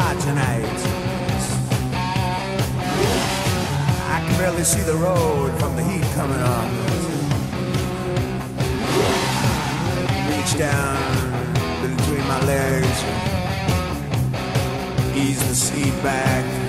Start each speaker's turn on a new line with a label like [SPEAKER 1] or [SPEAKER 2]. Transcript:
[SPEAKER 1] hot tonight. I can barely see the road from the heat coming on. Reach down between my legs, ease the seat back.